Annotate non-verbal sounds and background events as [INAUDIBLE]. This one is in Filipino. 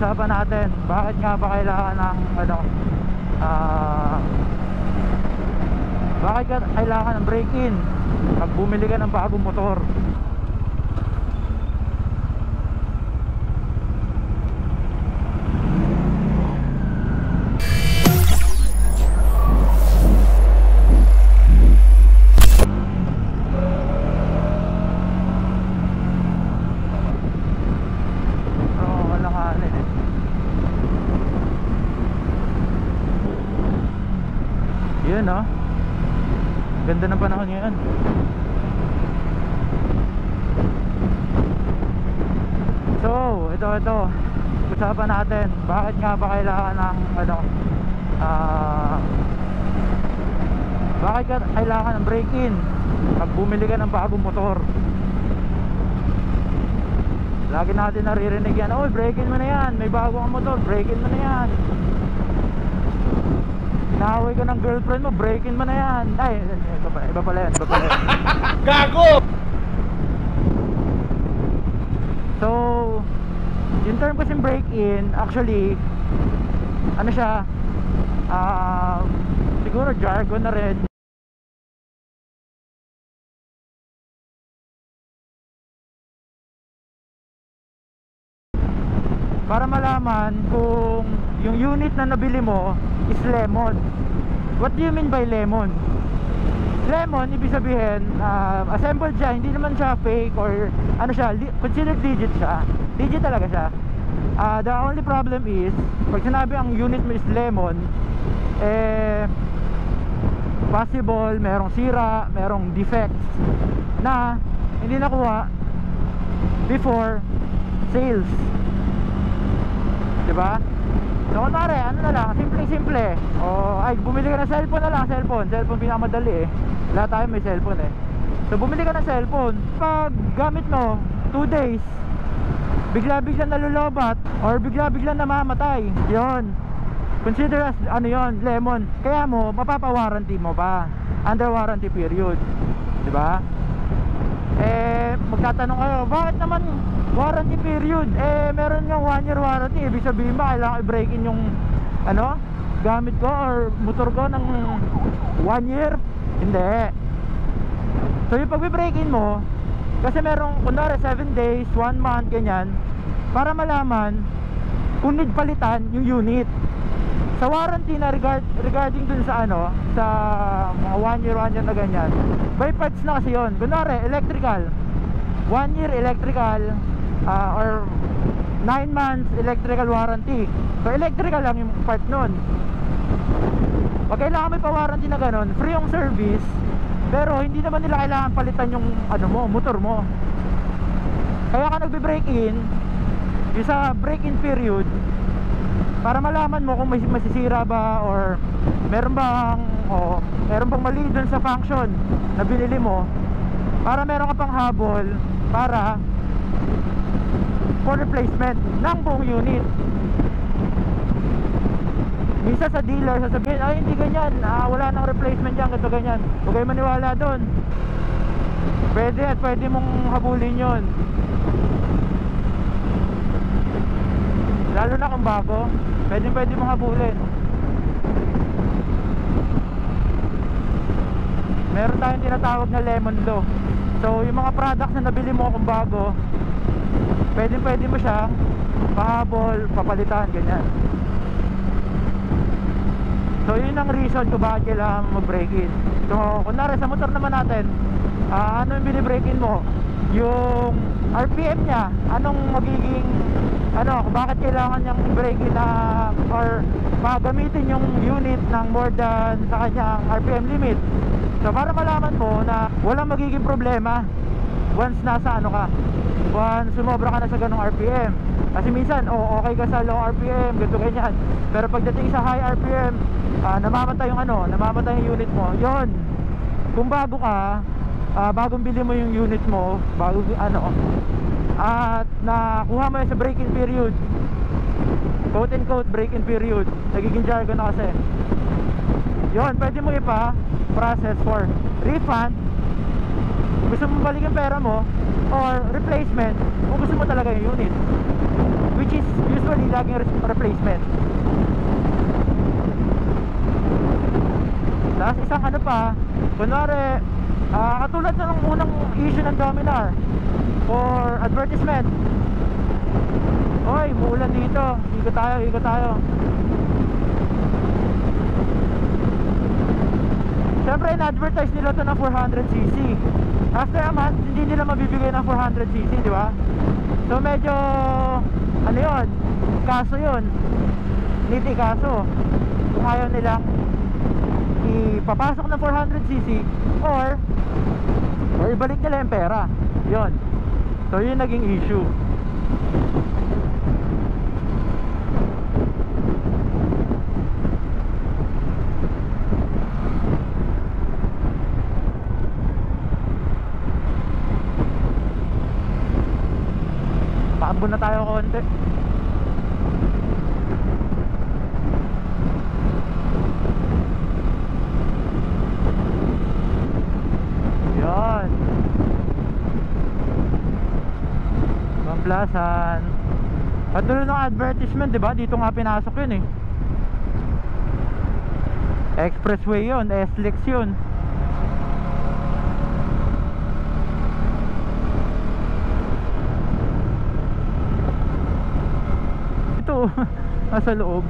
Usapan natin, bakit nga ba kailangan ng ano ah bakit ka kailangan ng break-in pag bumili ka ng bagong motor? Oo, wala ka eh. Yun oh. Ganda ng panahon ngayon. So, ito ito. Usapan natin, bakit nga ba kailangan ng ano ah bakit ka kailangan ng break-in pag bumili ka ng bagong motor? Lagi natin naririnig yan, oy break-in mo na yan, may bago kang motor, break-in mo na yan. Naaway ka ng girlfriend mo, break-in mo na yan. Ay, iba pala, iba pala yan, iba pala yan. [LAUGHS] Gago! So, yung term kasing break-in, actually, ano siya, ah, siguro jargon na rin. Para malaman kung yung unit na nabili mo is lemon. What do you mean by lemon? Lemon, ibig sabihin, uh, assembled siya, hindi naman siya fake or ano siya, considered legit siya. Legit talaga siya. Ah, the only problem is, pag sinabi ang unit mo is lemon, eh, possible, merong sira, merong defects na hindi nakuha before sales. Diba? So kunwari, ano na lang, simple-simple O, ay, bumili ka ng cellphone na lang, cellphone. Cellphone pinakamadali eh. Lahat tayo may cellphone eh. So bumili ka ng cellphone. Pag gamit mo, 2 days Bigla-bigla nalulobat Or bigla-bigla namamatay. Yon Consider as, ano yon lemon. Kaya mo, mapapawarranty mo pa Under warranty period. Diba? Eh, magtatanong kayo, bakit naman warranty period? Eh, meron nga 1 year warranty. Ibig sabihin ba, kailangan i-break in yung, ano, gamit ko or motor ko ng 1 year? Hindi. So, yung pag-break in mo, kasi merong, kunwari, 7 days, 1 month, ganyan, para malaman kung need palitan yung unit. Sa warranty na regard, regarding dun sa ano, sa mga 1 year, 1 year na ganyan, by parts na kasi yun. Kunwari, electrical, 1 year electrical, ah, or 9 months electrical warranty. So, electrical lang yung part nun. Pag kailangan may pa-warranty na ganun, free yung service, pero hindi naman nila kailangan palitan yung ano mo, motor mo. Kaya ka nagbe-break in, yung sa break-in period, para malaman mo kung masisira ba or meron bang o meron bang mali dun sa function na binili mo para meron ka pang habol para for replacement ng buong unit. Minsan sa dealer sasabihin ay hindi ganyan. Ah, wala nang replacement yan ganito ganyan. Huwag kayo maniwala doon pwede at pwede mong habulin yon lalo na kung bago pwede pwede mong habulin. Meron tayong tinatawag na lemon law so yung mga products na nabili mo kung bago pwede pwede mo siya pahabol, papalitan, ganyan. So yun ang reason kung bakit kailangan mag-break in so kunwari sa motor naman natin ah, ano yung binibreak in mo? Yung RPM niya anong magiging ano kung bakit kailangan niyang break in na or magamitin yung unit ng more than sa kanyang RPM limit. So para malaman mo na walang magiging problema once nasa ano ka once sumobra ka na sa ganong RPM kasi minsan oh, okay ka sa low RPM ganito ganyan. Pero pagdating sa high RPM ah, namamatay yung ano namamatay yung unit mo. Yon kung bago ka ah, bagong bili mo yung unit mo bago ano at nakuha mo sa break-in period quote and quote break-in period nagiging jargon na kasi. Yon pwede mo ipa process for refund gusto mo balik yung pera mo or replacement kung gusto mo talaga yung unit which is usually laging res- replacement. Tapos isang ano pa, kunwari, ah, katulad na ng unang issue ng Dominar for advertisement. Hoy, muulan dito. Ikot tayo, ikot tayo. Siyempre, in-advertise nila to ng 400cc. After a month, hindi nila mabibigay ng 400cc, di ba? So, medyo, ano yun, kaso yun. Niti kaso. Kung ayaw nilang ipapasok ng 400cc or or ibalik nila yung pera. Yun. So, yun naging issue. Paambon na tayo konti. Yan. Pamplasan. Patuloy ng advertisement, 'di ba? Dito nga pinasok 'yun eh. Expressway 'yun, SLEX 'yun. Ito, [LAUGHS] nasa loob.